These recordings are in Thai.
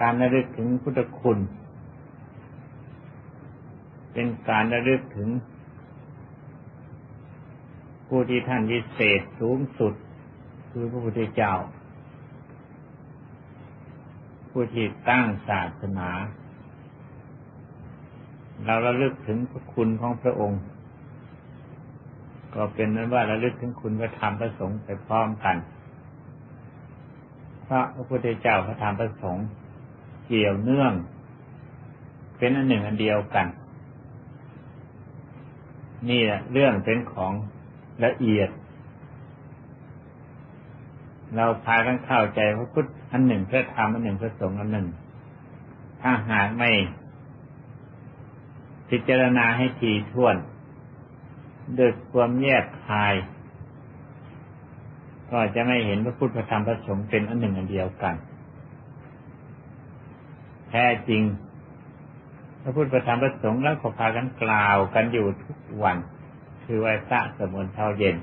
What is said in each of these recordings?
การระลึกถึงพุทธคุณ เป็นการระลึกถึง ผู้ที่ท่านวิเศษสูงสุด คือพระพุทธเจ้า ผู้ที่ตั้งศาสนา เราระลึกถึงพระคุณของพระองค์ ก็เป็นนั้นว่าระลึกถึงคุณพระธรรมพระสงฆ์ไปพร้อมกันพระพระพุทธเจ้าพระธรรมพระสงฆ์ เกี่ยวเนื่อง เป็นอันหนึ่งอันเดียวกัน นี่แหละเรื่องเป็นของละเอียด เราพากันเข้าใจพระพุทธอันหนึ่งพระธรรมอันหนึ่งพระสงฆ์อันหนึ่ง ถ้าหากไม่ พิจารณาให้ทีท่วนด้วยความแยกคาย ก็จะไม่เห็นพระพุทธพระธรรมพระสงฆ์เป็นอันหนึ่งอันเดียวกัน แท้จริง พระพุทธธรรมพระสงฆ์แล้วก็พากันกล่าวกันอยู่ทุกวัน คือไว้พระสมุนเช้าเย็น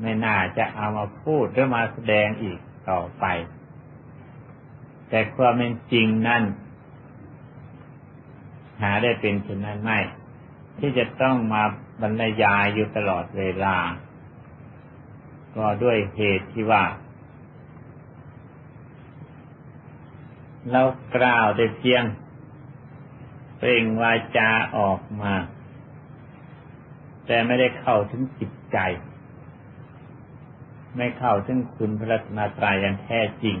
ไม่น่าจะเอามาพูดหรือมาแสดงอีกต่อไป แต่ความเป็นจริงนั่น หาได้เป็นเช่นนั้นไม่ ที่จะต้องมาบรรยายอยู่ตลอดเวลา ก็ด้วยเหตุที่ว่า เรากล่าวได้เพียงเปล่งวาจาออกมา แต่ไม่ได้เข้าถึงจิตใจ ไม่เข้าถึงคุณพระรัตนตรัยอย่างแท้จริง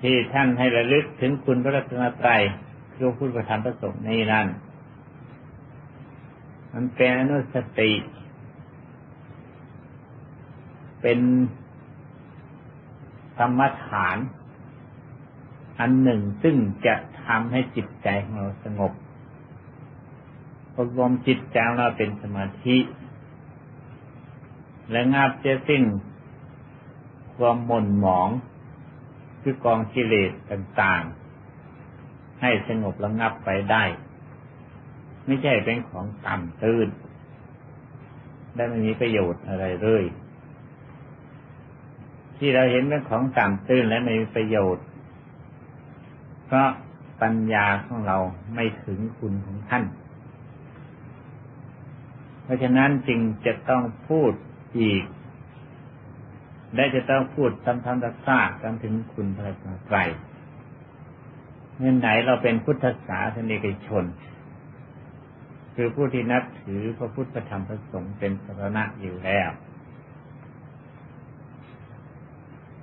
ที่ท่านให้ระลึกถึงคุณพระรัตนตรัยคือพุทธธรรมประสงค์นี้นั่น มันเป็นอนุสติ เป็น ธรรมฐาน อันหนึ่งซึ่งจะทำให้จิตใจของเราสงบอบรมจิตใจเราเป็นสมาธิ และงับเจะสิ้นความหม่นหมอง คือกองกิเลสต่างๆ ให้สงบระงับไปได้ ไม่ใช่เป็นของต่ำตื้นและไม่มีประโยชน์อะไรเลย ที่เราเห็นเป็นของต่ำตื้นและไม่มีประโยชน์ เพราะปัญญาของเราไม่ถึงคุณของท่าน เพราะฉะนั้นจึงจะต้องพูดอีก และจะต้องพูดซ้ำๆซักๆกันถึงคุณพระไตรเมื่อไหนเราเป็นพุทธศาสนิกชน คือผู้ที่นับถือพระพุทธธรรมพระสงฆ์เป็นสรณะอยู่แล้ว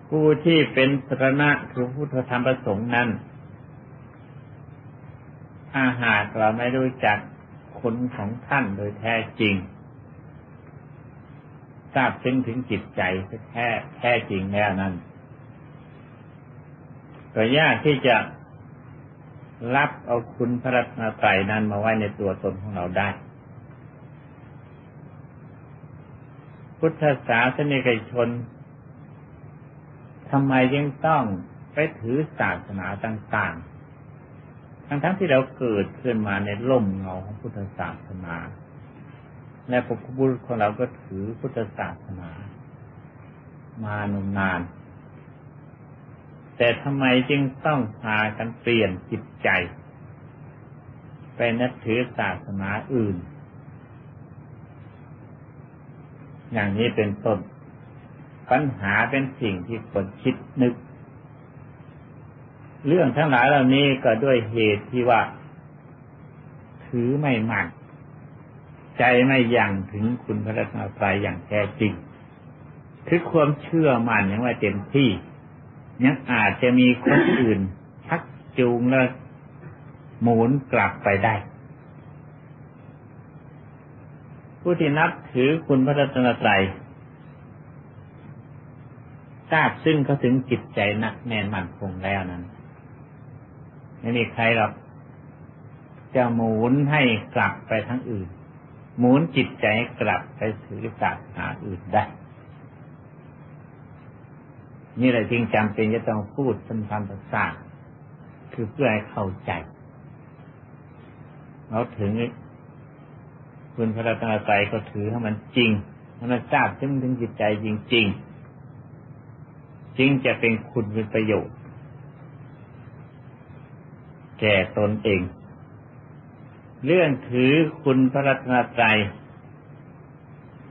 ผู้ที่เป็นสรณะคือพุทธธรรมประสงค์นั้น ถ้าหากเราไม่รู้จักคุณของท่านโดยแท้จริง ทราบซึ้งถึงจิตใจแท้แท้จริงแล้วนั้นก็ยากที่จะรับเอาคุณพระรัตนตรัยนั้นมาไว้ในตัวตนของเราได้ พุทธศาสนิกชน ทำไมยังต้องไปถือศาสนาต่างๆ ทั้งๆทที่เราเกิดขึ้นมาในล่มเงาของพุทธศาสนา และพระพุทธของเราก็ถือพุทธศาสนา มานมนาน แต่ทำไมจึงต้องพากันเปลี่ยนจิตใจ ไปนับถือศาสนาอื่น อย่างนี้เป็นต้น ปัญหาเป็นสิ่งที่คนคิดนึก เรื่องทั้งหลายเหล่านี้ก็ด้วยเหตุที่ว่า ถือไม่มั่นใจไม่ยังถึงคุณพระรัตนตรัยอย่างแท้จริง คือความเชื่อมั่นยังว่าเต็มที่ยังอาจจะมีคนอื่นชักจูงแล้วหมุนกลับไปได้ ผู้ที่นับถือคุณพระรัตนตรัย ทราบซึ่งเขาถึงจิตใจนักแน่นมั่นคงแล้วนั้นไม่มีใครหรอกจะหมุนให้กลับไปทั้งอื่น หมุนจิตใจกลับไปถือศาสนาอื่นได้ นี่แหละจึงจำเป็นจะต้องพูดสัมพันธ์ประสาคือเพื่อให้เข้าใจเราถึงคุณพระรัตนตรัยก็ถือให้มันจริงให้มันทราบถึงถึงจิตใจจริง จึงจะเป็นคุณเป็นประโยชน์ แก่ตนเอง เรื่องถือคุณพระรัตนตรัย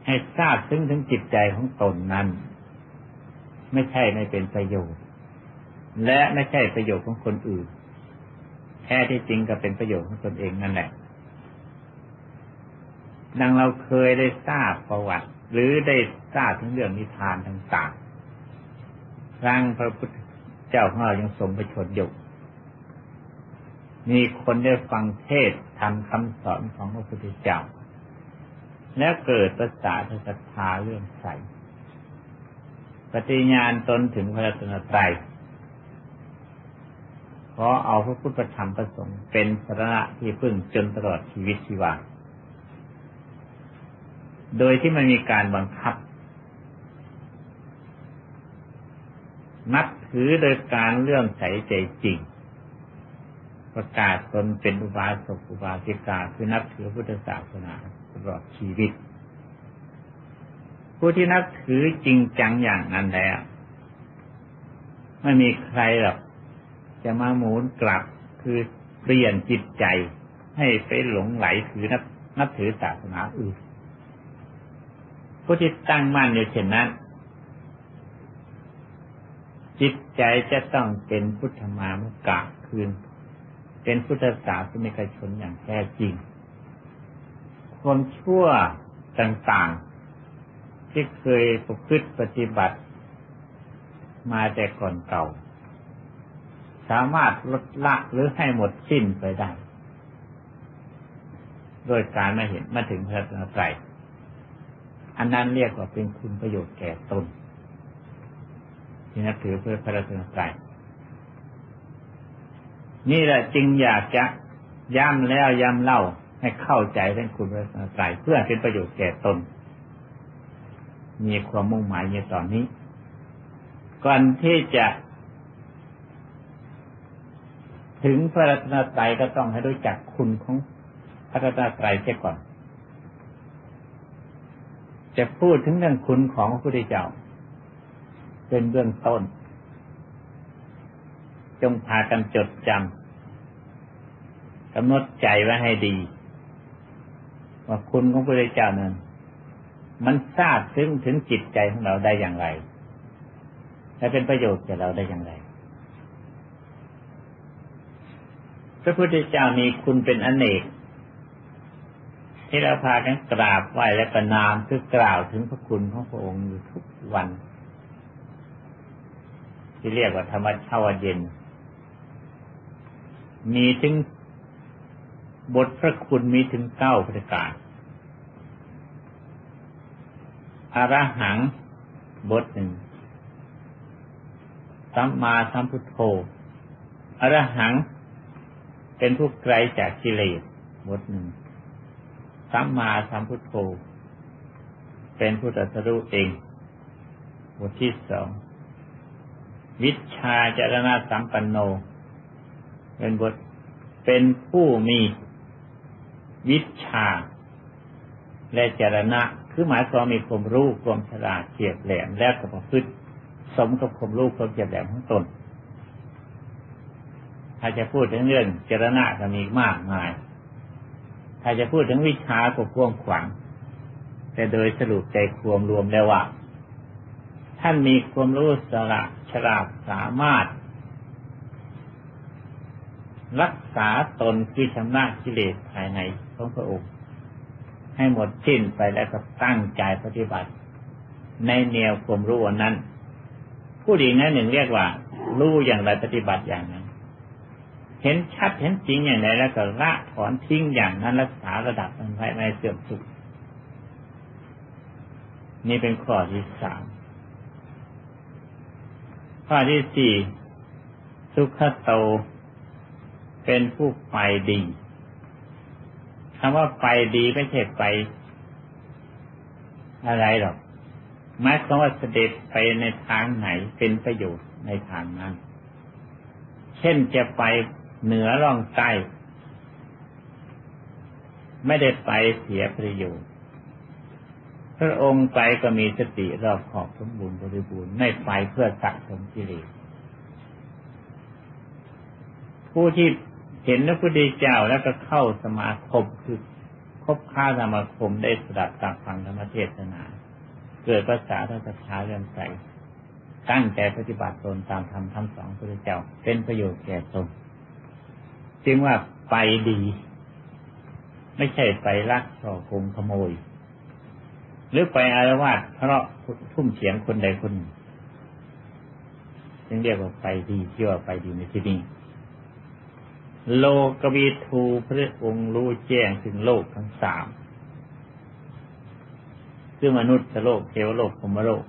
ให้ทราบซึ่งถึงจิตใจของตนนั้น ไม่ใช่ไม่เป็นประโยชน์ และไม่ใช่ประโยชน์ของคนอื่น แท้ที่จริงก็เป็นประโยชน์ของตนเองนั่นแหละดังเราเคยได้ทราบประวัติ หรือได้ทราบถึงเรื่องนิทานต่างๆ ครั้งพระพุทธเจ้าของเรายังทรงประชนอยู่ มีคนได้ฟังเทศทำคำสอนของพระพุทธเจ้า แล้วเกิดประสาทศรัทธาเรื่องใสปฏิญาณตนถึงพระรัตนตรัยขอเอาพระพุทธธรรมประสงค์เป็นสาระที่พึ่งจนตลอดชีวิตชีวา โดยที่ไม่มีการบังคับ นับถือโดยการเลื่อมใสใจจริง ประกาศตนเป็นอุบาสกอุบาสิกาคือนับถือพุทธศาสนาตลอดชีวิต ผู้ที่นับถือจริงจังอย่างนั้นแล้วไม่มีใครหรอกจะมาหมุนกลับคือเปลี่ยนจิตใจให้ไปหลงไหลถือนับนับถือศาสนาอื่นผู้ที่ตั้งมั่นอยู่เช่นนั้น จิตใจจะต้องเป็นพุทธมามุกะคืน เป็นพุทธศาสนิกชนอย่างแท้จริงคนชั่วต่างๆ ที่เคยประพฤติปฏิบัติ มาแต่ก่อนเก่า สามารถลดละหรือให้หมดสิ้นไปได้ โดยการมาเห็นมาถึงพระนตรัยอันนั้นเรียกว่าเป็นคุณประโยชน์แก่ตน ที่นับถือเพื่อพระรัตนตรัยนี่แหละจึงอยากจะย้ำแล้วย้ำเล่าให้เข้าใจเรื่องคุณพระรัตนตรัยเพื่อเป็นประโยชน์แก่ตน มีความมุ่งหมายในตอนนี้ ก่อนที่จะ ถึงพระรัตนตรัยก็ต้องให้รู้จักคุณของพระรัตนตรัยเสียก่อน จะพูดถึงเรื่องคุณของพระพุทธเจ้า เป็นเบื้องต้น จงพากันจดจำกำหนดใจไว้ให้ดี ว่าคุณของพระพุทธเจ้านั้น มันทราบซึ้งถึงจิตใจของเราได้อย่างไรและเป็นประโยชน์แก่เราได้อย่างไร พระพุทธเจ้ามีคุณเป็นอเนก ที่เราพากันกราบไหว้และประนามคือกล่าวถึงพระคุณของพระองค์อยู่ทุกวัน ที่เรียกว่าธรรมชาวเย็น มีถึงบทพระคุณมีถึงเก้าประการอารหังบทหนึ่งสัมมาสัมพุทโธอรหัง เป็นผู้ไกลจากกิเลสบทหนึ่งสัมมาสัมพุทโธ เป็นผู้ตรัสรู้เองบทที่สอง วิชาจารณะสัมปันโน เป็นบทเป็นผู้มีวิชา และจารณะ คือหมายความมีความรู้ความฉลาดเฉียบแหลมและกับประพฤติสมกับความรู้ความเฉียบแหลมของตน ถ้าจะพูดถึงเรื่องเจรณะก็มีมากมาย ถ้าจะพูดถึงวิชาก็พ่วงขวังแต่โดยสรุปใจความรวมแล้วว่า ท่านมีความรู้สละฉลาดสามารถ รักษาตนคือชำระกิเลสภายในของพระองค์ให้หมดสิ้นไปแล้วก็ตั้งใจปฏิบัติ ในแนวความรู้นั้น ผู้ดีนั้นหนึ่งเรียกว่า รู้อย่างไรปฏิบัติอย่างนั้น เห็นชัดเห็นจริงอย่างไรแล้วก็ละถอนทิ้งอย่างนั้นรักษาระดับมันไว้ไม่เสื่อมสุขนี่เป็นข้อที่สาม ข้อที่สี่สุขโต เป็นผู้ไปดีคำว่าไปดีไม่ใช่ไป อะไรหรอกหมายความว่าเสด็จไปในทางไหนเป็นประโยชน์ในทางนั้น เช่นจะไปเหนือร่องใต้ ไม่ได้ไปเสียประโยชน์ พระองค์ไปก็มีสติรอบขอบสมบูรณ์บริบูรณ์ไม่ไปเพื่อสะสมกิเลสผู้ที่เห็นพระพุทธเจ้าแล้วก็เข้าสมาคมคือคบค้าสมาคมได้สดับตามฟังธรรมเทศนา เกิดภาษาทัศนเรื่องใสตั้งใจปฏิบัติตนตามธรรมทั้งสองพระเจ้า เป็นประโยชน์แก่ตนจึงว่าไปดี ไม่ใช่ไปลักช่อโกงขโมย รือไปอารวาสเพราะทุ่มเสียงคนใดคนหนึ่งจึงเรียกว่าไปดีเชื่อไปดีในที่นี้โลกวิทูพระองค์รู้แจ้งถึงโลกทั้งสามคือมนุษย์โลกเทวโลกพรมโลก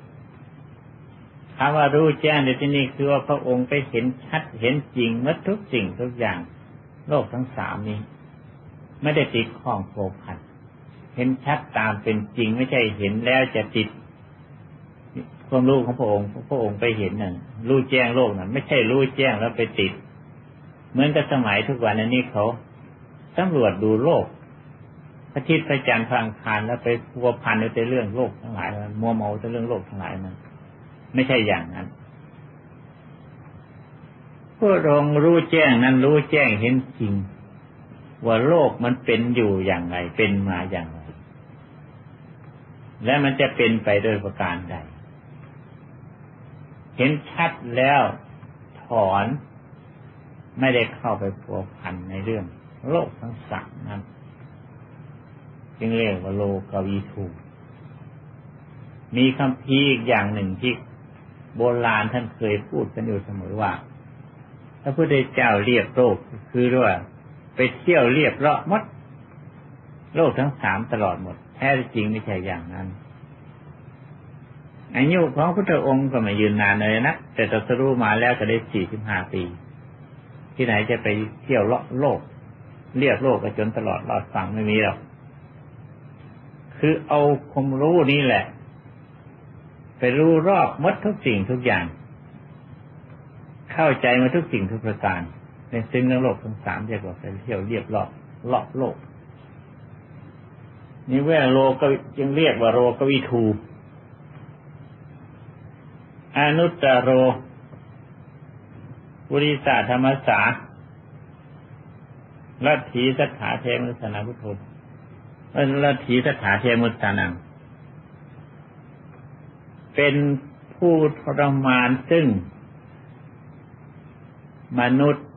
คำว่ารู้แจ้งในที่นี้คือว่าพระองค์ไปเห็นชัดเห็นจริงมื่อทุกสิ่งทุกอย่าง โลกทั้งสามนี้ ไม่ได้ติดข้องโผพัน เห็นชัดตามเป็นจริง ไม่ใช่เห็นแล้วจะติดความรู้ของพระองค์พระองค์ไปเห็นนั่นรู้แจ้งโลกนั่นไม่ใช่รู้แจ้งแล้วไปติด เหมือนกับสมัยทุกวันนี้เขาตำรวจดูโลกพระทิศพระจันทร์พลังคารแล้วไปพัวพันในเรื่องโลกทั้งหลายมัวเมาในเรื่องโลกทั้งหลายมันไม่ใช่อย่างนั้นผู้รงรู้แจ้งนั้นรู้แจ้งเห็นจริง ว่าโลกมันเป็นอยู่อย่างไรเป็นมาอย่างไร และมันจะเป็นไปโดยประการใด เห็นชัดแล้วถอนไม่ได้เข้าไปพัวพันในเรื่อง โลกทั้งสามนั้น จึงเรียกว่าโลกวีทูมีคำพีอีกอย่างหนึ่งที่โบราณท่านเคยพูดกันอยู่เสมอว่าพระพุทธเจ้าเรียบโลกคือว่าไปเที่ยวเรียบเลาะมด โลกทั้งสามตลอดหมด แท้จริงไม่ใช่อย่างนั้นอายุของพระองค์ก็ไม่ยืนนานเลยนะแต่ตรัสรู้มาแล้วก็ได้สี่สิบห้าปี ที่ไหนจะไปเที่ยวเลาะโลก เรียกโลกกันจนตลอดรอดฟังไม่มีหรอกคือเอาความรู้นี่แหละ ไปรู้รอบมดทุกสิ่งทุกอย่าง เข้าใจมาทุกสิ่งทุกประการในซึ่งในโลกทั้งสามเรียกว่าไปเที่ยวเรียบรอบเลาะโลก นี่เวลโลก็จึงเรียกว่าโลกวิทูอนุตตรโรบุริสาธรรมสาลัทธิสถาเทมุสนาพุทโธลัทธิสถาเทมุสนังเป็นผู้ทรมานซึ่ง มนุษย์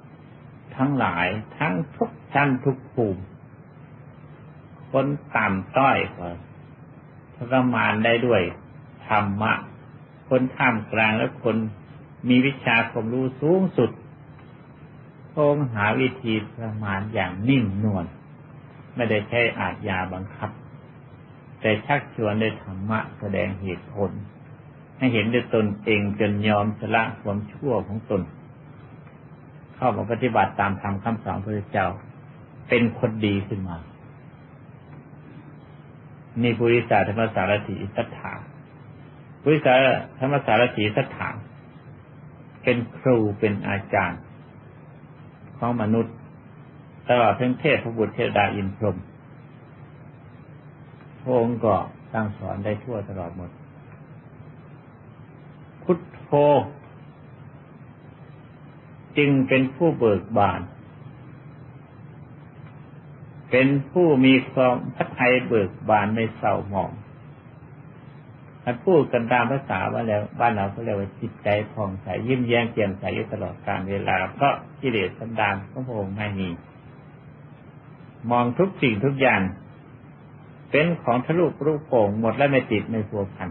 ทั้งหลายทั้งทุกชั้นทุกภูมิ คนต่ำต้อยก็ทรมานได้ด้วยธรรมะ คนท่ามกลางและคนมีวิชาความรู้สูงสุดพงหาวิธีประมาณอย่างนิ่มนวลไม่ได้ใช้อาจยาบังคับ แต่ชักชวนด้วยธรรมะแสดงเหตุผล ให้เห็นด้วยตนเองจนยอมสละความชั่วของตน เข้ามาปฏิบัติตามธรรมคำสอนพระเจ้า เป็นคนดีขึ้นมา นี่ปุริสาธรรมสารถีสัทธาปุริสาธรรมสารถีสัทธาเป็นครูเป็นอาจารย์ ของมนุษย์ตลอดทั้งเทพพระบุตรเทวดาอินพรหมพระองค์ก็ตั้งสอนได้ทั่วตลอดหมด พุทโธจึงเป็นผู้เบิกบาน เป็นผู้มีความพัฒนเบิกบานไม่เศร้าหมองมันพูดกันตามภาษาว่าแล้วบ้านเราเขาเรียกว่าจิตใจผ่องใสยิ้มแย้มแจ่มใสอยู่ตลอดการเวลา เพราะกิเลสสันดานของพระองค์ไม่มี มองทุกสิ่งทุกอย่าง เป็นของทะลุรูปโป่งหมดและไม่ติดไม่พัวพัน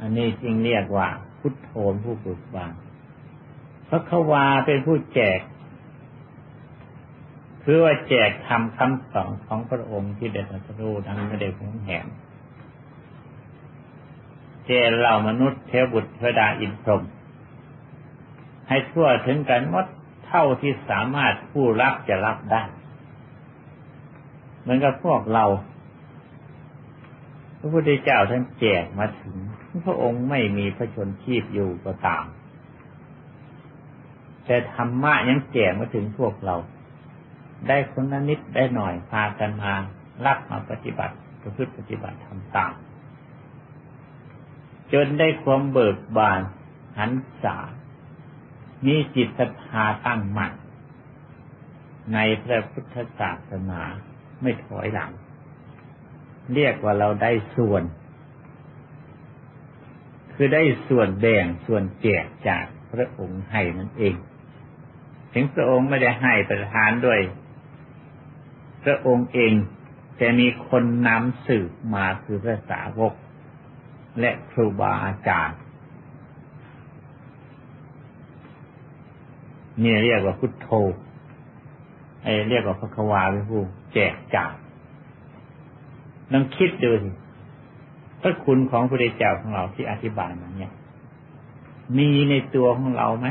อันนี้จริงเรียกว่า พุทโธผู้ปลุกบานพระควาเป็นผู้แจก คือว่าแจกทำคำสอนของพระองค์ที่ได้ตรัสรู้นั้นไม่ได้หงแหนเจเหล่ามนุษย์เทวบุตรเทวดาอินพรหมให้ทั่วถึงกันหมดเท่าที่สามารถผู้รับจะรับได้ เหมือนกับพวกเรา พระพุทธเจ้าท่านแจกมาถึง พระองค์ไม่มีพระชนชีพอยู่ก็ตาม แต่ธรรมะยังแจกมาถึงพวกเรา ได้คนละนิดได้หน่อยพากันมารับมาปฏิบัติประพฤติปฏิบัติทำตามจนได้ความเบิกบานหันษามีจิตศรัทธาตั้งมั่นในพระพุทธศาสนาไม่ถอยหลัง เรียกว่าเราได้ส่วน คือได้ส่วนแบ่งส่วนแจกจากพระองค์ให้นั่นเอง ถึงพระองค์ไม่ได้ให้ประทานด้วย พระองค์เองแต่มีคนนำสืบมาคือพระสาวก และครูบาอาจารย์นี่เรียกว่าพุทโธไอ้เรียกว่าพระควาเป็นผู้แจกจ่ายลองคิดดูสิพระคุณของพระเจ้าของเราที่อธิบายมาเนี่ย มีในตัวของเราไหม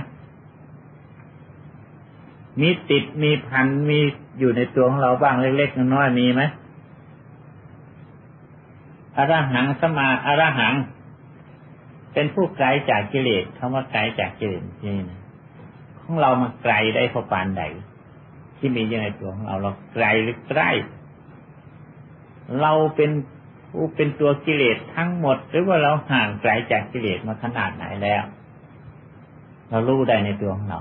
มีติดมีพันมี อยู่ในตัวของเราบ้างเล็กๆน้อยๆมีไหมอรหังสมาอรหัง เป็นผู้ไกลจากกิเลสคำว่าไกลจากกิเลสนี่นะของเรามาไกลได้พอปานใดที่มีอยู่ในตัวของเราเราไกลหรือใกล้เราเป็นผู้เป็นตัวกิเลสทั้งหมด หรือว่าเราห่างไกลจากกิเลสมาขนาดไหนแล้ว เรารู้ได้ในตัวของเรา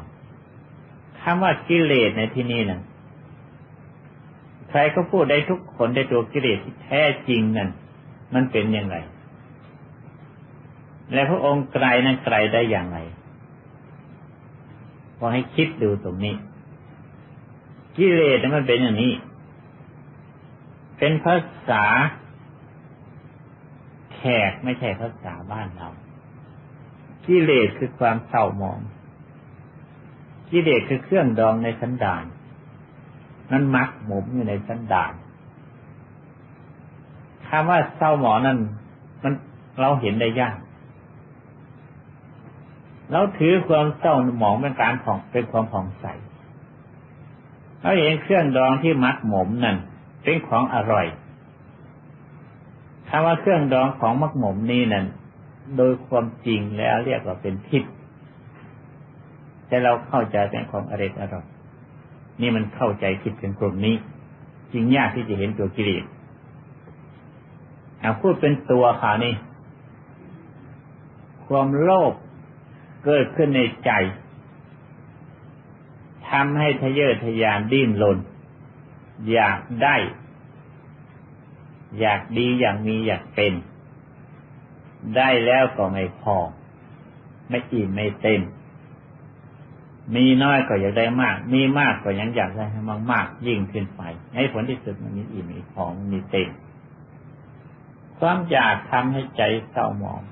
คำว่ากิเลสในที่นี้นะ ใครก็พูดได้ทุกคนในตัวกิเลสที่แท้จริงนั่นมันเป็นยังไงและพระองค์ไกลนั้นไกลได้อย่างไรพอให้คิดดูตรงนี้ กิเลสมันเป็นอย่างนี้ เป็นภาษาแขกไม่ใช่ภาษาบ้านเรา กิเลสคือความเศร้าหมอง กิเลสคือเครื่องดองในสันดาน นั้นมักหมมอยู่ในสันดานคำว่าเศร้าหมอนั้นมันเราเห็นได้ยากเราถือความเศร้าหมองเป็นการผ่องเป็นความผ่องใสเราเห็นเครื่องดองที่มักหมมนั่นเป็นของอร่อยคำว่าเครื่องดองของมักหมมนี้นั่นโดยความจริงแล้วเรียกว่าเป็นทิพย์แต่เราเข้าใจเป็นของอร่อยอร่อย นี่มันเข้าใจคิดเป็นกลุ่มนี้จริงยากที่จะเห็นตัวกิเลสเอาพูดเป็นตัวข่าวนี้ความโลภเกิดขึ้นในใจทำให้ทะเยอทะยานดิ้นรนอยากได้ อยากดีอยากมีอยากเป็น ได้แล้วก็ไม่พอ ไม่อิ่มไม่เต็ม มีน้อยก็อยากได้มาก มีมากก็ยังอยากได้ให้มากมากยิ่งขึ้นไป ให้ผลที่สุดมันมีอิ่มมีพองมีเต็มความอยากทำให้ใจเศร้าหมอง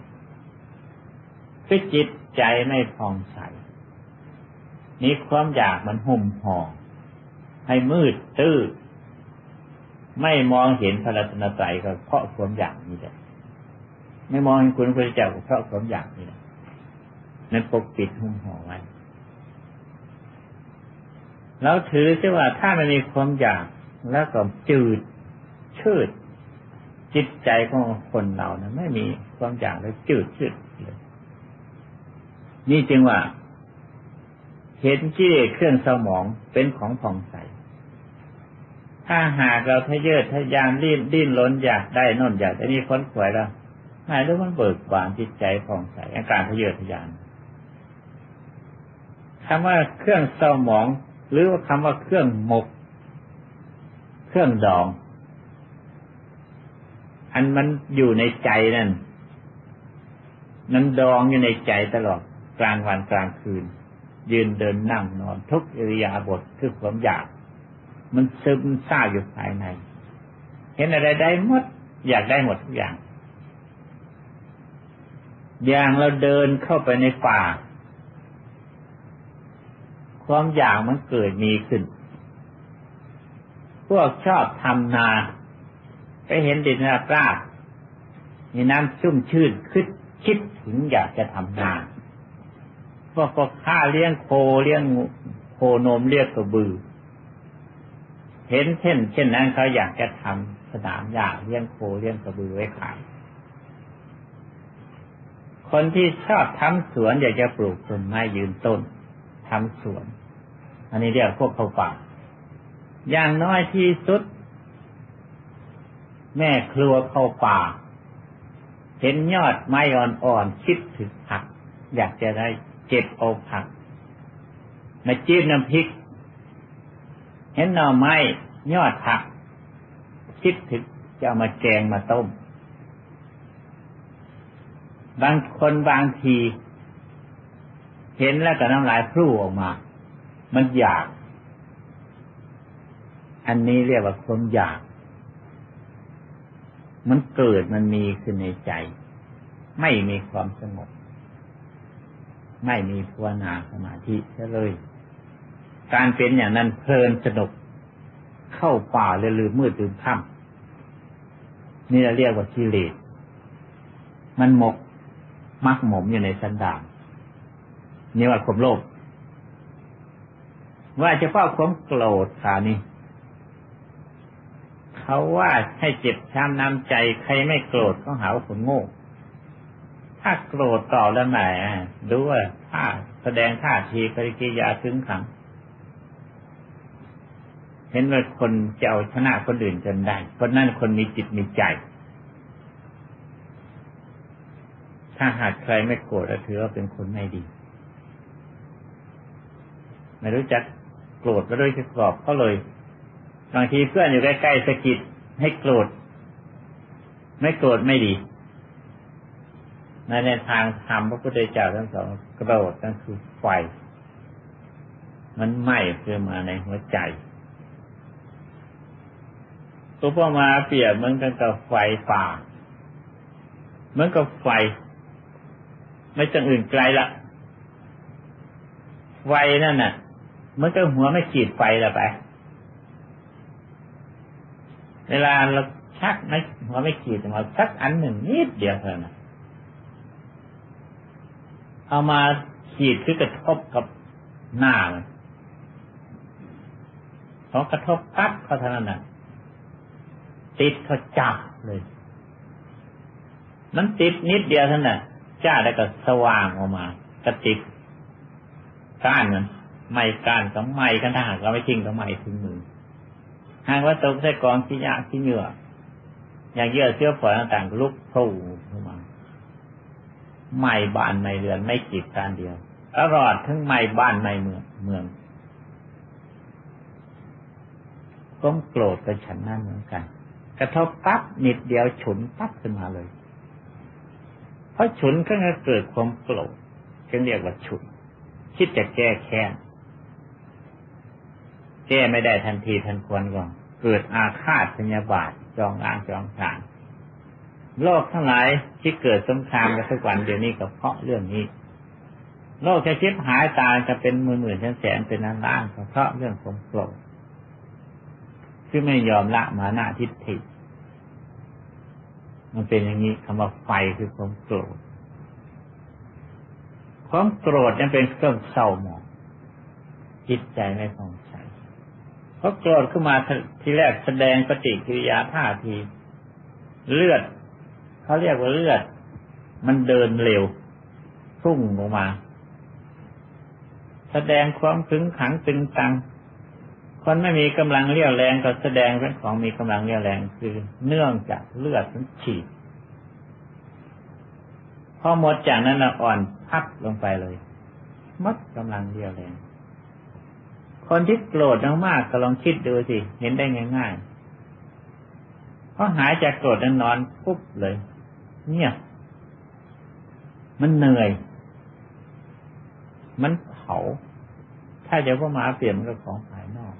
คือจิตใจไม่พองใสมีความอยากมันหุ่มห่อให้มืดตื้อไม่มองเห็นพระรัตนตรัยก็เพราะความอยากนี่แหละไม่มองเห็นคุณพระเจ้าก็เพราะความอยากนี่แหละนั้นปกปิดหุ่มห่อไว้ เราถือใช่ว่าถ้ามันมีความอยากแล้วก็จืดชืด จิตใจของคนเรานะไม่มีความอยากแล้วจืดชืดเลยนี่จึงว่า เห็นกิเลสเครื่องสมองเป็นของผ่องใส ถ้าหากเราทะเยอทะยานดิ้นดิ้นล้นอยากได้นนอยากได้นี่ค้นขวายแล้วหายแล้วมันเบิกบานจิตใจผ่องใสอาการทะเยอทะยานคำว่าเครื่องเศร้าหมอง หรือว่าคำว่าเครื่องหมก เครื่องดอง อันมันอยู่ในใจนั่นนั้นดองอยู่ในใจตลอดกลางวันกลางคืน ยืนเดินนั่งนอน ทุกอิริยาบถคือความอยาก มันซึมซาอยู่ภายใน เห็นอะไรได้หมด อยากได้หมดทุกอย่างอย่างเราเดินเข้าไปในป่า ความอยากมันเกิดมีขึ้น พวกชอบทำนา ไปเห็นดินราบราบมีน้ำชุ่มชื่นคิดคิดถึงอยากจะทำนา พวกก็ฆ่าเลี้ยงโคเลี้ยงโคนมเลี้ยงกระบือ เห็นเช่น เช่นนั้นเขาอยากจะทำสนามหญ้าเลี้ยงโคเลี้ยงกระบือไว้ขายคนที่ชอบทำสวนอยากจะปลูกต้นไม้ยืนต้นทำสวน อันนี้เรียกพวกเขาป่าอย่างน้อยที่สุด แม่ครัวเข้าป่า เห็นยอดไม้อ่อนๆคิดถึงผัก อยากจะได้เก็บเอาผัก มาจิ้มน้ำพริก เห็นหน่อไม้ยอดผัก คิดถึงจะเอามาแกงมาต้ม บางคนบางที เห็นแล้วก็น้ำลายพรู่ออกมา มันอยาก อันนี้เรียกว่าความอยาก มันเกิดมันมีขึ้นในใจ ไม่มีความสงบ ไม่มีภาวนาสมาธิเลย การเป็นอย่างนั้นเพลินสนุก เข้าป่าเลยลืมมืดลืมค่ำนี่เราเรียกว่ากิเลส มันหมกมักหมมอยู่ในสันดานนี่ว่าความโลภ ว่าเฉพาะความโกรธขานี่เขาว่าให้เจ็บช้ำน้ำใจ ใครไม่โกรธก็หาว่าคนโง่ ถ้าโกรธต่อแล้วไหนดูว่าท่าแสดงท่าทีปริกิยาถึงขังเห็นว่าคนจะเอาชนะคนอื่นจนได้ คนนั้นคนมีจิตมีใจ ถ้าหากใครไม่โกรธถือว่าเป็นคนไม่ดี ไม่รู้จัก โกรธก็ด้วยจะกรอบเขาเลย บางทีเพื่อนอยู่ใกล้ๆสะกิดให้โกรธไม่โกรธไม่ดีในในทางธรรมพระพุทธเจ้าทั้งสองโกรธนั่นคือไฟ มันไหม้ขึ้นมาในหัวใจตัวพ่อมาเปรียบเหมือนกันกับไฟป่าเหมือนกับไฟ ไม่จังอื่นไกลละไฟนั่นน่ะ เมันก็หัวไม่ขีดไฟละไป เวลาเราชักไม่หัวไม่ขีดมาชักอันหนึ่งนิดเดียวเท่านั้นเอามาขีดคือกระทบกับหน้ามันพอกระทบปั๊บเขาเท่านั้นนะติดเขาจับเลย มันติดนิดเดียวเท่านั้นจ้าแล้วก็สว่างออกมากระติกก้านมัน ไม่กานกับไม่กันถ้าหากเราไม่ทิ้งกับไม่ถึงมือหากว่าตกใส่กองขี้ยาขี้เหงื่ออย่างเยื่อเชื้อฝอยต่างๆลุกโผล่ขึ้นมาไม่บ้านไม่เรือนไม่กีดการเดียวตลอดทั้งไม่บ้านไม่เมืองเมืองก้มโกรธกับฉันนั่นเหมือนกัน กระทบปั๊บนิดเดียวฉุนปั๊บขึ้นมาเลย เพราะฉุนก็จะเกิดความโกรธจึงเรียกว่าฉุนคิดจะแก้แค้น แก้ไม่ได้ทันทีทันควรก่อนเกิดอาฆาตพยาบาทจองล้างจองผานโลกทั้งหลายที่เกิดสงครามกันทุกวันเดี๋ยวนี้ก็เพราะเรื่องนี้ โลกจะชิบหายตายจะเป็นหมื่นหมื่นแสนแสนเป็นล้านล้านเพราะเรื่องสมโกรธที่ไม่ยอมละมาหน้าทิฏฐิ มันเป็นอย่างนี้คำว่าไฟคือความโกรธความโกรธยังเป็นเครื่องเศร้าหมองจิตใจไม่ผ่อง ใสพราะโกรธขึ้นมาทีแรกแสดงปฏิกิริยาท่าที เลือดเขาเรียกว่าเลือด มันเดินเร็วพุ่งลงมา แสดงความขึงขังตึงตังคนไม่มีกำลังเรี่ยวแรงก็แสดงเป็นของมีกำลังเรี่ยวแรงคือเนื่องจากเลือดมันฉีดพอหมดจากนั้นอ่อนพับลงไปเลยมัดกำลังเรี่ยวแรง คนที่โกรธมากๆก็ลองคิดดูสิ เห็นได้ง่ายๆพอหายจากโกรธนั้นนอนปุ๊บเลยเงียมันเหนื่อย มันเผา ถ้าจะพ่อมาเปลี่ยนมันก็ของภายนอก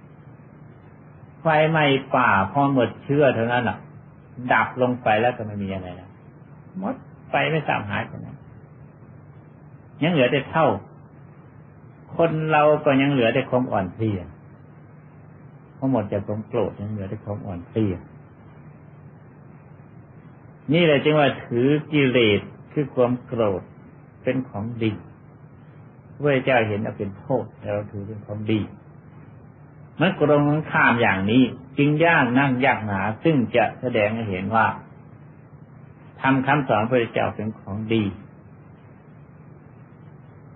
ไฟไหม้ป่าพอหมดเชื้อเท่านั้นอะ ดับลงไปแล้วก็ไม่มีอะไรแล้วมดไฟไม่สามหายไปไหนยังเหลือแต่เท่า คนเราก็ยังเหลือแต่ความอ่อนเพลียพอหมดจากความโกรธยังเหลือแต่ความอ่อนเพลียนี่เลยจึงว่าถือกิเลสคือความโกรธเป็นของดีพระเจ้าเห็นว่าเป็นโทษแต่เราถือเป็นของดีมันกรงข้ามอย่างนี้ จึงยากนั่งยากหนา ซึ่งจะแสดงให้เห็นว่าทำคำสอนพระเจ้าเป็นของดี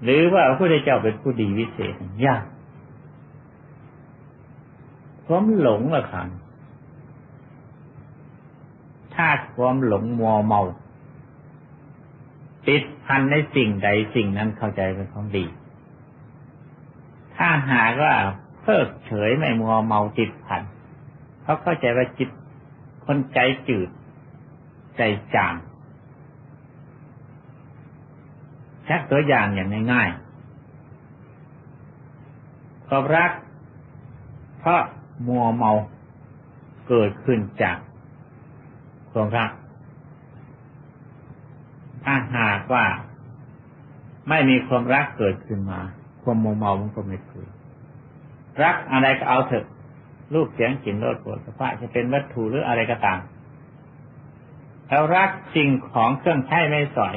หรือว่าพระพุทธเจ้าเป็นผู้ดีวิเศษยากความหลงละคันถ้าความหลงมัวเมา ติดพันในสิ่งใดสิ่งนั้นเข้าใจเป็นของดี ถ้าหากว่าเพิกเฉยไม่มัวเมาติดพันเขาเข้าใจว่าจิตคนใจจืด ใจจาง ชักตัวอย่างอย่างง่ายๆความรักเพราะมัวเมาเกิดขึ้นจากความรักถ้าหากว่าไม่มีความรักเกิดขึ้นมา ความมัวเมามันก็ไม่เกิดรักอะไรก็เอาเถอะรูปเสียงกลิ่นรสปวดสภาพจะเป็นวัตถุหรืออะไรก็ตามเรารักสิ่งของเครื่องใช้ไม่สอย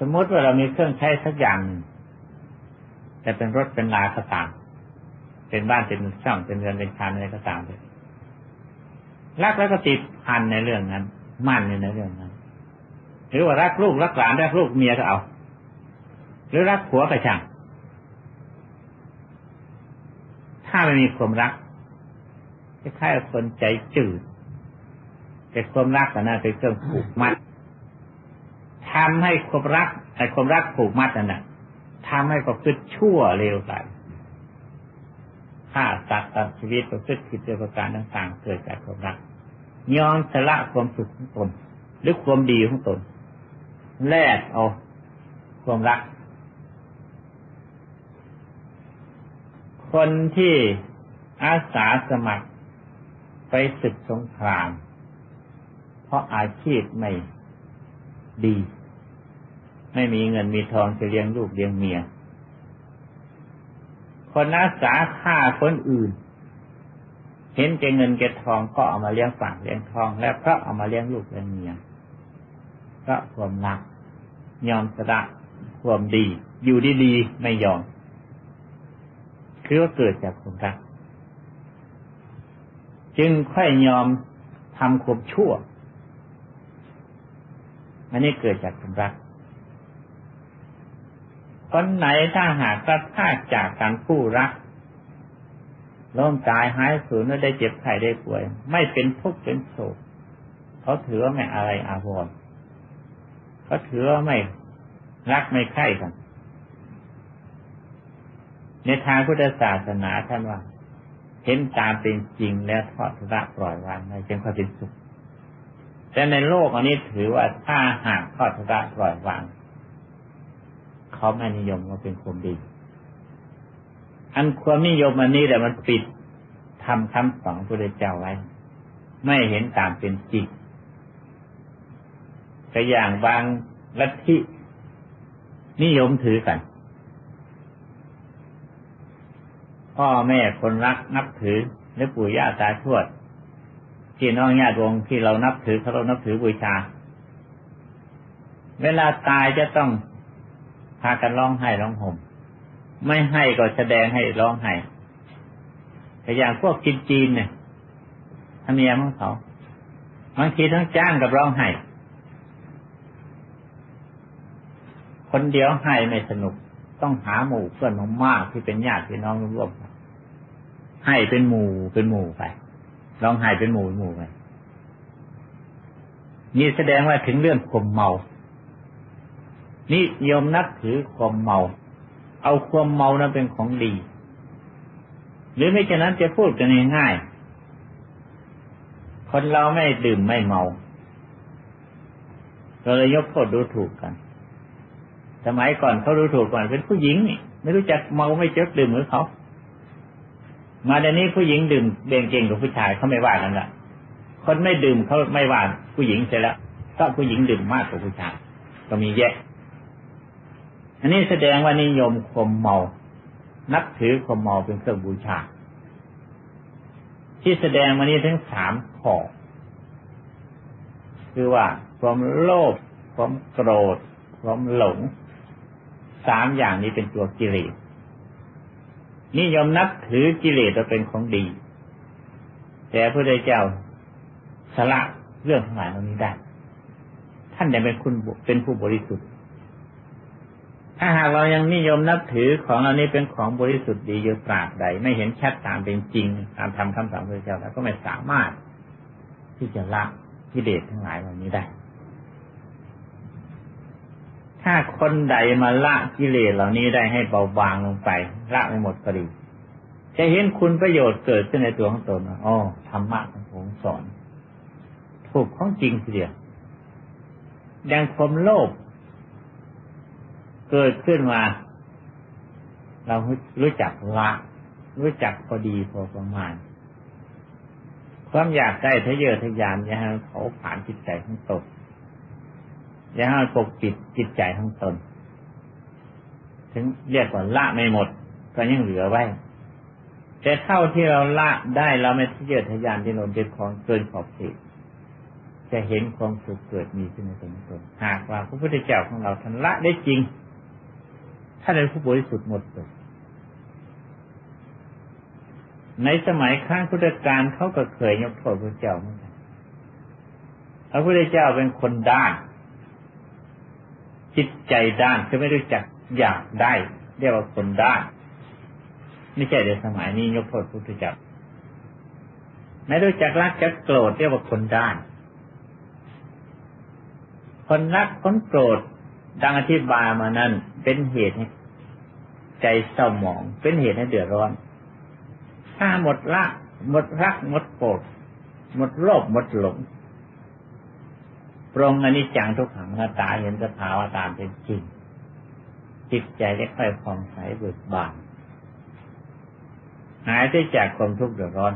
สมมติว่าเรามีเครื่องใช้สักอย่างแต่เป็นรถเป็นลาก็ตามเป็นบ้านเป็นช่องเป็นเรือนเป็นชานอะไรก็ตามเลยรักแล้วก็ติดพันในเรื่องนั้น มั่นในเรื่องนั้นหรือว่ารักลูกรักหลานรักลูกเมียก็เอา หรือรักผัวก็ช่างถ้าไม่มีความรักคล้ายๆคนใจจืดแต่ความรักแต่น่าเป็นเครื่องผูกมัด ทำให้ความรักไอ้ความรักผูกมัดนั่นนะทำให้ก็คิชั่วเร็วไปฆ่าสัตว์ตัดชีวิตประพฤติผิดประการต่างๆเกิดจากความรักยอมสละความสุขของตนหรือความดีของตนแลกเอาความรัก คนที่อาสาสมัครไปศึกสงคราม เพราะอาชีพไม่ดี ไม่มีเงินมีทองจะเลี้ยงลูกเลี้ยงเมีย คนอาสาฆ่าคนอื่น เห็นแก่เงินแก่ทองก็เอามาเลี้ยงฝากเลี้ยงทอง แล้วก็เอามาเลี้ยงลูกเลี้ยงเมียก็ความรักยอมสละความดี อยู่ดีๆไม่ยอม คือว่าเกิดจากความรัก จึงค่อยยอมทำความชั่ว อันนี้เกิดจากความรัก คนไหนถ้าหากพลาดจากการผู้รักล้มตายหายสูญแล้วได้เจ็บไข้ได้ป่วย ไม่เป็นทุกข์เป็นโศกเขาถือว่าไม่อะไรอาวรเขาถือว่าไม่รักไม่ใคร่กันในทางพุทธศาสนาท่านว่า เห็นตามเป็นจริงแล้วทอดละปล่อยวางในจึงค่อยเป็นสุขแต่ในโลกอันนี้ถือว่าถ้าหากทอดละปล่อยวาง เขาไม่นิยมว่าเป็นความดี อันความนิยมอันนี้แหละมันปิดทำคำสอนพระเจ้าไว้ ไม่เห็นตามเป็นจริงแต่อย่างบางลัทธินิยมถือกัน พ่อแม่คนรักนับถือหรือปู่ย่าตาทวดที่น้องญาติวงที่เรานับถือเขาเรานับถือบูชา เวลาตายจะต้อง พากันร้องไห้ร้องห่ม ไม่ให้ก็แสดงให้ร้องไห้แต่อย่างพวกจีนจีนเนี่ยธรรมเนียมของเขาบางทีทั้งจ้างกับร้องไห้คนเดียวให้ไม่สนุก ต้องหาหมู่เพื่อนมากที่เป็นญาติพี่น้องร่วมให้เป็นหมู่เป็นหมู่ไปร้องไห้เป็นหมู่หมู่ไปนี่แสดงว่าถึงเรื่องข่มเมา นี่ยมนับถือข่มเมา เอาความเมานั้นเป็นของดี หรือไม่ฉะนั้นจะพูดกันง่ายๆคนเราไม่ดื่มไม่เมาเราเลยยกโทษดูถูกกัน สมัยก่อนเขาดูถูกก่อนเป็นผู้หญิงนี่ไม่รู้จักเมาไม่เจ็บดื่มเหมือนเขา มาเดี๋ยวนี้ผู้หญิงดื่มเบ่งเก่งกว่าผู้ชายเขาไม่ว่ากันละคนไม่ดื่มเขาไม่ว่าผู้หญิงเสร็จแล้วก็ผู้หญิงดื่มมากกว่าผู้ชายก็มีแยะ อันนี้แสดงว่านิยมข่มเมา นับถือข่มเมาเป็นเครื่องบูชา ที่แสดงมานี้ทั้งสามข้อคือว่าความโลภความโกรธความหลงสามอย่างนี้เป็นตัวกิเลสนิยมนับถือกิเลสเราเป็นของดี แต่พระเจ้าสละเรื่องทั้งหลายเหล่านี้ได้ ท่านยังเป็นคุณเป็นผู้บริสุทธิ์ ถ้าหากเรายังนิยมนับถือของเรานี้เป็นของบริสุทธิ์ดีอยู่ตราบใด ไม่เห็นชัดตามเป็นจริง ตามทำคำสั่งพระเจ้าแล้วก็ไม่สามารถที่จะละกิเลสทั้งหลายเหล่านี้ได้ ถ้าคนใดมาละกิเลสเหล่านี้ได้ให้เบาบางลงไปละไม่หมดก็ดีจะเห็นคุณประโยชน์เกิดขึ้นในตัวของตนอ๋อธรรมะของผมสอน ถูกของจริงทีเดียวยังความโลภ เกิดขึ้นมา เรารู้จักละ รู้จักพอดีพอประมาณ ความอยากได้ทะเยอทะยานอย่าให้เขาผ่านจิตใจของตนอย่าให้ปกปิดจิตใจของตน ถึงเรียกว่าละไม่หมด ก็ยังเหลือไว้ แต่เท่าที่เราละได้เราไม่ทะเยอทะยานที่เราเป็นของเกินขอบเขตจะเห็นความสุขเกิดมีขึ้นในตนตนหากว่าพระพุทธเจ้าของเราท่านละได้จริง ท่านเป็นผู้บริสุทธิ์หมดเลยในสมัยข้างพุทธกาลเขาก็เคยยกโทษพระเจ้าเหมือนกันพระพุทธเจ้าเป็นคนด้าน จิตใจด้านคือไม่รู้จักอยากได้ เรียกว่าคนด้าน ไม่ใช่ในสมัยนี้ยกโทษพระพุทธเจ้าไม่รู้จักรักจักโกรธเรียกว่าคนด้าน คนรักคนโกรธ ดังอธิบายมานั้นเป็นเหตุให้ใจเศร้าหมอง เป็นเหตุให้เดือดร้อน ถ้าหมดละ หมดรัก หมดโกรธหมดโลภหมดหลงปรงอนิจจังทุกขังหน้าตาเห็นสภาวะตามเป็นจริง จิตใจได้ค่อยผ่องใสเบิกบานหายได้จากความทุกข์เดือดร้อน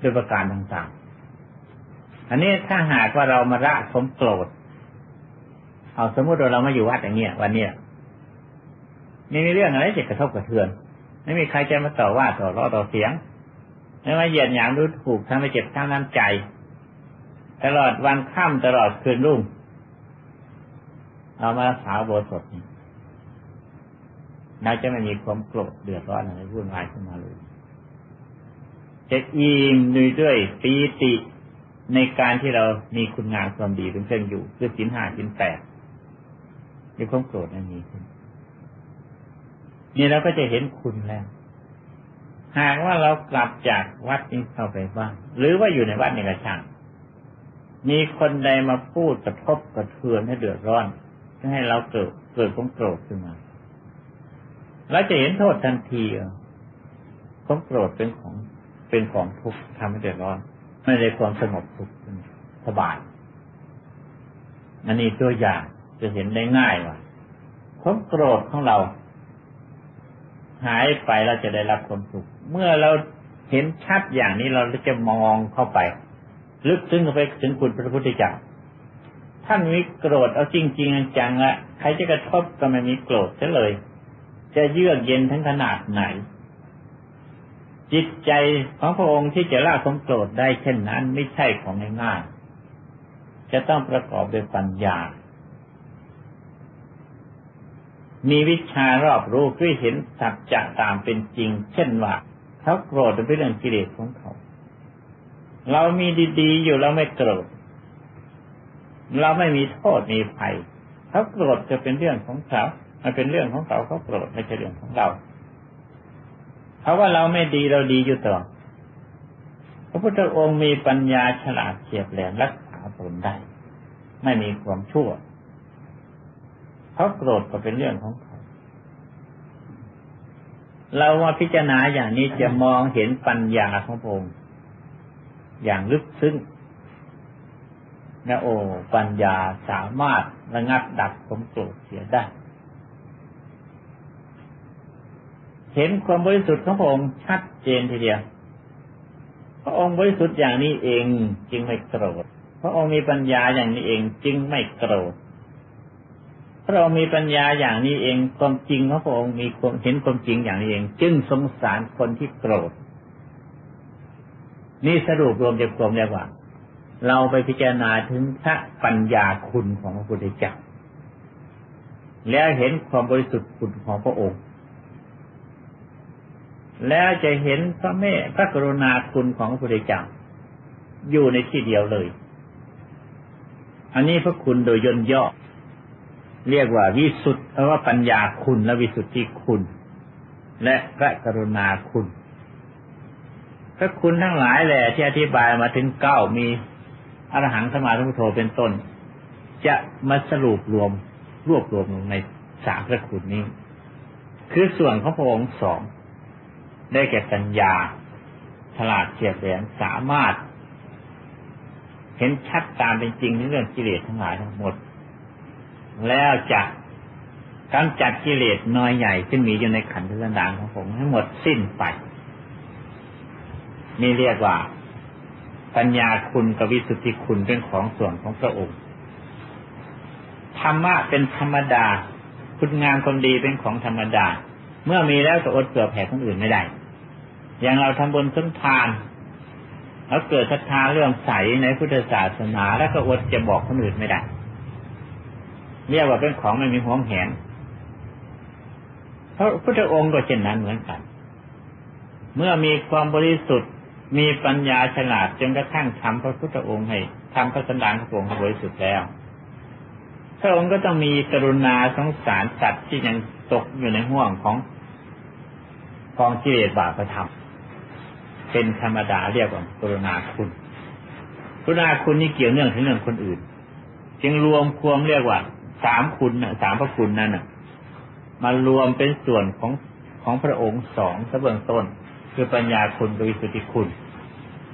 ด้วยประการต่างๆ อันนี้ถ้าหากว่าเรามาละความโกรธ เอาสมมติว่าเรามาอยู่วัดอย่างเงี้ยวันเนี้ยไม่มีเรื่องอะไรจะกระทบกระเทือน ไม่มีใครจะมาต่อว่าต่อร้อต่อเสียงไม่มาเหยียดหยามดูถูกทำให้เจ็บทั้งน้ำใจ ตลอดวันค่ำตลอดคืนรุ่งเรามาสาวโบสถนี่เราจะไม่มีความโกรธเดือดร้อนอะไรวุ่นวายขึ้นมาเลยจะอิ่มด้วยด้วยปีติในการที่เรามีคุณงามความดีเป็นเครื่องอยู่คือสินห้าสินแปด มีความโกรธนั้นมีขึ้นนี่เราก็จะเห็นคุณแล้ว หากว่าเรากลับจากวัดนี้เข้าไปบ้าง หรือว่าอยู่ในวัดในกระช่างมีคนใดมาพูดกระทบกระเทือนให้เดือดร้อนให้เราเกิดเกิดความโกรธขึ้นมาเราจะเห็นโทษทันทีความโกรธเป็นของเป็นของทุกข์ทำให้เดือดร้อนไม่ได้ความสงบสุขสบายอันนี้ตัวอย่าง จะเห็นได้ง่ายว่าความโกรธของเรา หายไปเราจะได้รับความสุข เมื่อเราเห็นชัดอย่างนี้เราจะมองเข้าไป ลึกซึ้งเข้าไปถึงคุณพระพุทธเจ้าท่านมีโกรธเอาจริงจริงจังอะใครจะกระทบก็ไม่มีโกรธเฉเลย จะเยือกเย็นทั้งขนาดไหน จิตใจของพระองค์ที่จะละความโกรธได้เช่นนั้น ไม่ใช่ของง่ายๆจะต้องประกอบด้วยปัญญา มีวิชารอบรู้คือเห็นสัจจะตามเป็นจริง เช่นว่าเขาโกรธเป็นเรื่องกิเลสของเขา เรามีดีๆอยู่เราไม่โกรธเราไม่มีโทษมีภัยเขาโกรธจะเป็นเรื่องของเขา มันเป็นเรื่องของเขาเขาโกรธไม่ใช่เรื่องของเราเพราะว่าเราไม่ดีเราดีอยู่ต่อพระพุทธองค์มีปัญญาฉลาดเฉียบแหลมรักษาตนได้ ไม่มีความชั่ว เขาโกรธก็เป็นเรื่องของเขาเรามาพิจารณาอย่างนี้จะมองเห็นปัญญาของพระองค์อย่างลึกซึ้งนะโอ้ปัญญาสามารถระงับดับความโกรธเสียได้ เห็นความบริสุทธิ์ของพระองค์ชัดเจนทีเดียว พระองค์บริสุทธิ์อย่างนี้เองจึงไม่โกรธ พระองค์มีปัญญาอย่างนี้เองจึงไม่โกรธ พระองค์มีปัญญาอย่างนี้เองความจริงของพระองค์มีความเห็นความจริงอย่างนี้เอง จึงสงสารคนที่โกรธ นี่สรุปรวมจากความเรียกว่า เราไปพิจารณาถึงพระปัญญาคุณของพระพุทธเจ้าแล้วเห็นความบริสุทธิ์คุณของพระองค์ แล้วจะเห็นพระเมตพระกรุณาคุณของพระพุทธเจ้าอยู่ในที่เดียวเลย อันนี้พระคุณโดยย่นย่อ เรียกว่าวิสุทธ์เพราะว่าปัญญาคุณและวิสุทธิคุณ และพระกรุณาคุณ พระคุณทั้งหลายแหละที่อธิบายมาถึงเก้ามีอรหังสมาธิพุทโธเป็นต้น จะมาสรุปรวมรวบรวมลงในสามพระคุณนี้ คือส่วนของพระองค์สอง ได้แก่ปัญญาฉลาดเฉียบแหลมสามารถ เห็นชัดตามเป็นจริงในเรื่องกิเลสทั้งหลายทั้งหมด แล้วจะกำจัดกิเลสน้อยใหญ่ที่มีอยู่ในขันธ์สันดานของผมให้หมดสิ้นไปนี่เรียกว่า ปัญญาคุณกับวิสุทธิคุณเป็นของส่วนของพระองค์ธรรมะเป็นธรรมดาคุณงามคนดีเป็นของธรรมดา เมื่อมีแล้วจะอดเกลือแผ่คนอื่นไม่ได้ อย่างเราทำบุญสุนทานแล้วเกิดศรัทธาเรื่องใสในพุทธศาสนา แล้วก็อดจะบอกคนอื่นไม่ได้ เรียกว่าเป็นของไม่มีห่วงแหนพระพุทธองค์ก็เช่นนั้นเหมือนกัน เมื่อมีความบริสุทธิ์ มีปัญญาฉลาดจนกระทั่งทำพระพุทธองค์ให้ทำพระสันดานพระองค์ให้บริสุทธิ์แล้ว พระองค์ก็ต้องมีกรุณาสงสารสัตว์ที่ยังตกอยู่ในห่วงของกองกิเลสบาปธรรมเป็นธรรมดาเรียกว่ากรุณาคุณ กรุณาคุณนี่เกี่ยวเนื่องถึงเรื่องคนอื่น จึงรวมควมเรียกว่า สามคุณสามพระคุณนั่นน่ะมารวมเป็นส่วนของของพระองค์สองสเบื้องต้น คือปัญญาคุณโดยสุติคุณ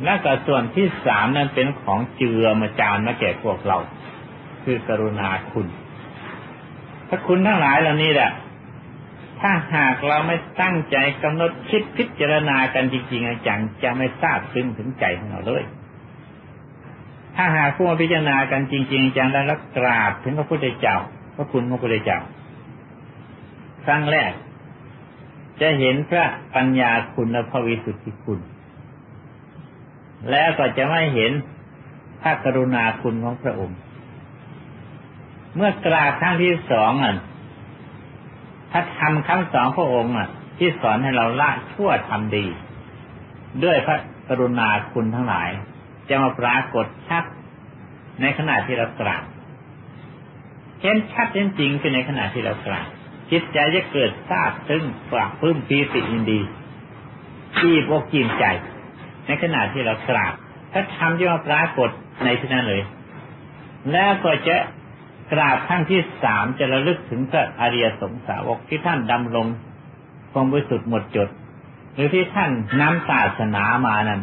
และก็ส่วนที่สามนั้นเป็นของเจือมาจานมาแก่พวกเรา คือกรุณาคุณถ้าคุณทั้งหลายเหล่านี้แหละถ้าหากเราไม่ตั้งใจกำหนดคิดพิจารณากันจริงๆจังจะไม่ทราบซึ้งถึงใจของเราเลย ถ้าหากผู้มาพิจารณากันจริง ๆจังแล้วกราบถึงพระพุทธเจ้าพระคุณพระพุทธเจ้าครั้งแรก จะเห็นพระปัญญาคุณและพระวิสุทธิคุณ แล้วก็จะไม่เห็นพระกรุณาคุณของพระองค์ เมื่อกราบครั้งที่สองอะถ้าทำครั้งสองพระองค์อะ ที่สอนให้เราละชั่วทำดี ด้วยพระกรุณาคุณทั้งหลาย จะมาปรากฏชัดในขณะที่เรากราบเห็นชัดจริงๆคือในขณะที่เรากราบจิตใจจะเกิดทราบซึ่งปราบพื้นปีติอินดีที่อกจินใจ ในขณะที่เรากราบถ้าทำจะมาปรากฏในที่นั้นเลย แล้วก็จะกราบขั้นที่สามจะระลึกถึงพระอริยสงสาวกที่ท่านดำรงความบริสุทธิ์หมดจด หรือที่ท่านนำศาสนามานั้น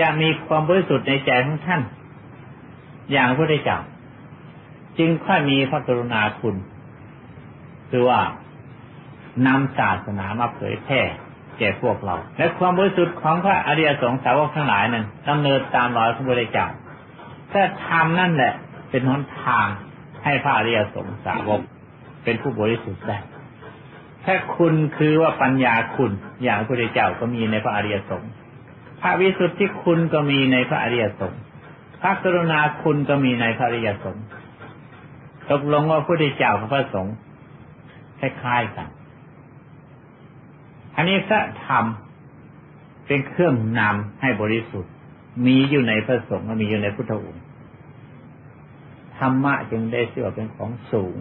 จะมีความบริสุทธิ์ในใจของท่าน อย่างพระพุทธเจ้าจึงค่อยมีพระกรุณาคุณคือว่านำศาสนามาเผยแพร่แก่พวกเรา และความบริสุทธิ์ของพระอริยสงสาวกทั้งหลายนั้นดำเนินตามรอยพระพุทธเจ้าถ้าทำนั่นแหละ เป็นหนทางให้พระอริยสงสาวก เป็นผู้บริสุทธิ์ได้ถ้าคุณคือว่าปัญญาคุณอย่างพระพุทธเจ้าก็มีในพระอริยสงฆ์ พระวิสุทธิคุณก็มีในพระอริยสงฆ์พระกรุณาคุณก็มีในพระอริยสงฆ์ตกลงว่าพระพุทธเจ้ากับพระสงฆ์คล้ายๆกัน อันนี้พระธรรมเป็นเครื่องนำให้บริสุทธิ์ มีอยู่ในพระสงฆ์มีอยู่ในพุทธองค์ธรรมะจึงได้เสื่อเป็นของสูง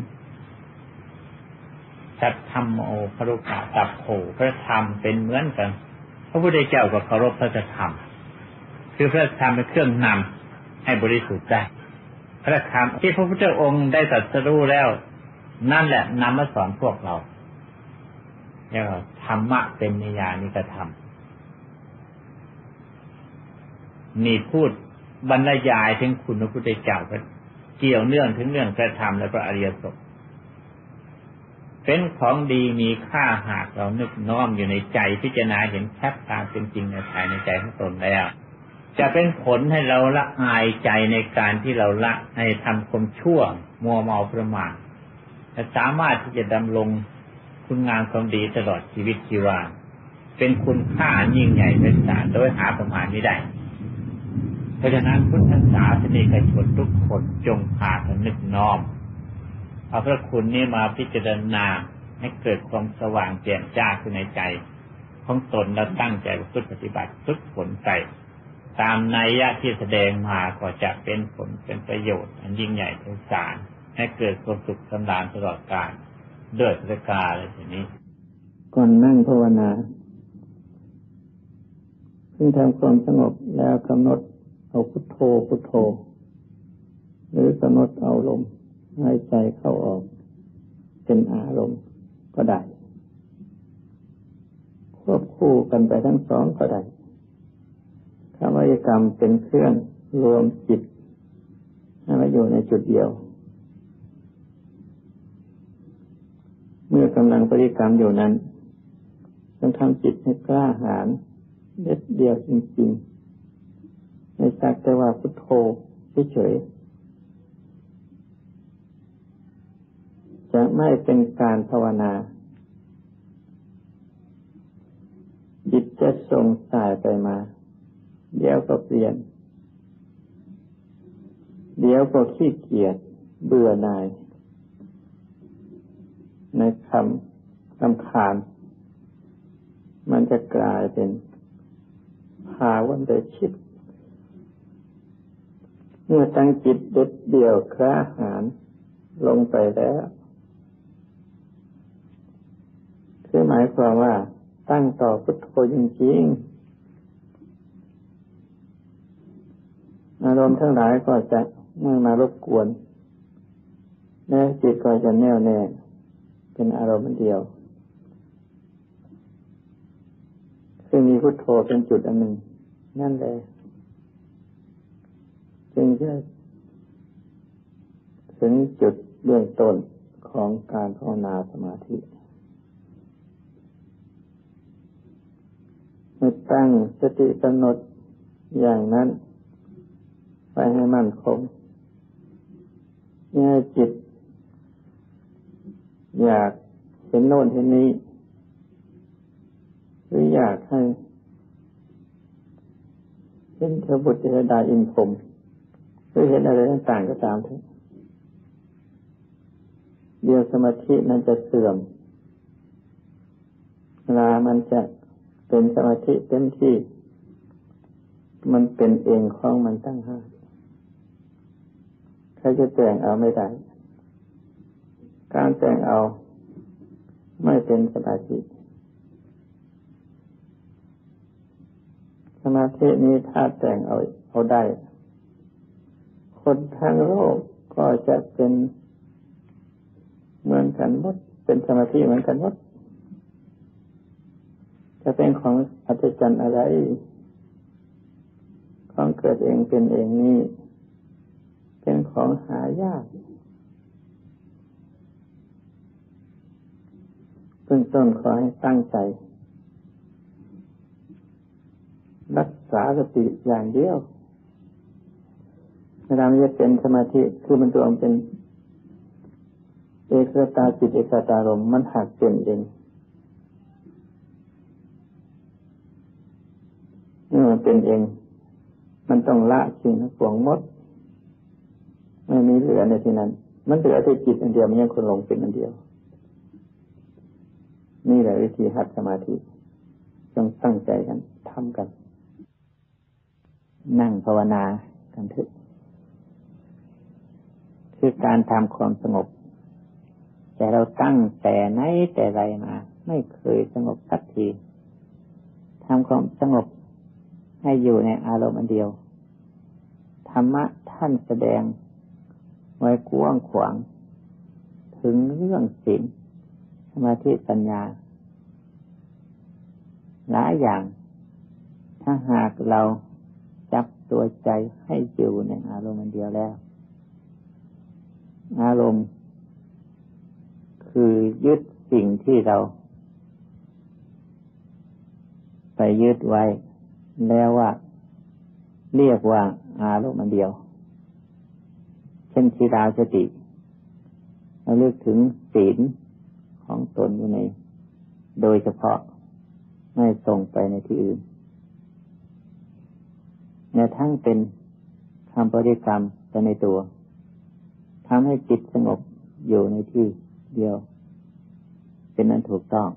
สัตธรรมโอคารุกะตับโผพระธรรมเป็นเหมือนกัน พระพุทธเจ้าก็เคารพพระธรรม คือพระธรรมเป็นเครื่องนำให้บริสุทธิ์ได้ พระธรรมที่พระพุทธองค์ได้ตรัสรู้แล้ว นั่นแหละนำมาสอนพวกเราเรียกว่าธรรมะเป็นนิยานิกระทำมีพูดบรรยายถึงคุณพระพุทธเจ้าก็เกี่ยวเนื่องถึงเรื่องกระทำและพระอริยสงฆ เป็นของดีมีค่าหากเรานึกน้อมอยู่ในใจพิจารณาเห็นชัดตามเป็นจริงในภายในใจของตนแล้วจะเป็นผลให้เราละอายใจในการที่เราละให้ทำความชั่ว มัวเมาประมาทและสามารถที่จะดำรงคุณงามความดีตลอดชีวิตชีวาเป็นคุณค่ายิ่งใหญ่เป็นสารโดยหาประมาณไม่ได้ เพราะฉะนั้นพุทธศาสนิกชนทุกคนจงพากันนึกน้อม เอาพระคุณนี้มาพิจารณาให้เกิดความสว่างแจ่มจ้าขึ้นในใจ ของตนแล้วตั้งใจประพฤติปฏิบัติทุกผลไปตามนัยยะที่แสดงมาก็จะเป็นผลเป็นประโยชน์ อันยิ่งใหญ่เป็นสารให้เกิดความสุขสำราญตลอดกาลเดือดระกาอะไรทีนี้ ก่อนนั่งภาวนาเพิ่งทำความสงบแล้วกำหนดเอาพุทโธพุทโธ หรือกำหนดเอาลม หายใจเข้าออก เป็นอารมณ์ก็ได้ ควบคู่กันไปทั้งสองก็ได้คำวิกรรมเป็นเครื่องรวมจิตให้มาอยู่ในจุดเดียว เมื่อกำลังปริกรรมอยู่นั้นต้องทำจิตให้กล้าหาญเด็ดเดียวจริงๆไม่สักแต่ว่าพุทโธเฉยจะ ไม่เป็นการภาวนา จิตจะส่งสายไปมา เดี๋ยวก็เปลี่ยน เดี๋ยวก็ขี้เกียจเบื่อหน่าย ในคำคำขานมันจะกลายเป็นภาวันเดชิตเมื่อตั้งจิตเด็ดเดี่ยวคราหานลงไปแล้ว คือหมายความว่า ตั้งต่อพุทโธจริงๆ อารมณ์ทั้งหลายก็จะไม่มารบกวนแม้จิตก็จะแน่วแน่เป็นอารมณ์เดียวคือมีพุทโธเป็นจุดอันหนึ่ง นั่นแหละจึงจะถึงจุดเบื้องต้นของการภาวนาสมาธิ ตั้งสติกำหนดอย่างนั้น ไปให้มั่นคงแง่จิต อยากเห็นโน่นเห็นนี้ หรืออยากให้เห็นเทวบุตรเทวดาอินพรมหรือเห็นอะไรต่างๆก็ตามเถอะเดียวสมาธินั้นจะเสื่อมเวลามันจะ เป็นสมาธิเต็มที่ มันเป็นเองของมันตั้งห้าใครจะแต่งเอาไม่ได้ การแต่งเอาไม่เป็นสมาธิ สมาธินี้ถ้าแต่งเอาเอาได้ คนทั้งโลกก็จะเป็นเหมือนกันหมด เป็นสมาธิเหมือนกันหมด จะเป็นของอัศจรรย์อะไร ของเกิดเองเป็นเองนี่ เป็นของหายากเบื้องต้นขอให้ตั้งใจ รักษาสติอย่างเดียวเวลามันจะเป็นสมาธิคือมันตัวมันเป็น เอกตาจิตเอกตารมมันหักเป็นเอง มันเป็นเอง มันต้องละสิ่งทั้งปวงหมด ไม่มีเหลือในที่นั้น มันเหลือแต่จิตอันเดียวมันยังคนหลงเป็นอันเดียว นี่แหละวิธีหัดสมาธิต้องตั้งใจกันทำกัน นั่งภาวนากันเถอะคือการทำความสงบ แต่เราตั้งแต่ไหนแต่ไรมา ไม่เคยสงบสักทีทำความสงบ ให้อยู่ในอารมณ์อันเดียว ธรรมะท่านแสดงไว้กว้างขวาง ถึงเรื่องศีลสมาธิปัญญา หลายอย่าง ถ้าหากเราจับตัวใจให้อยู่ในอารมณ์อันเดียวแล้ว อารมณ์คือยึดสิ่งที่เรา ไปยึดไว้ แล้วว่า เรียกว่า อารมณ์อันเดียว เช่นชีดาสติเราเลือกถึงศีลของตนอยู่ใน โดยเฉพาะไม่ส่งไปในที่อื่นในทั้งเป็นคำปฏิกรรมไปในตัวทำให้จิตสงบอยู่ในที่เดียว เป็นนั้นถูกต้อง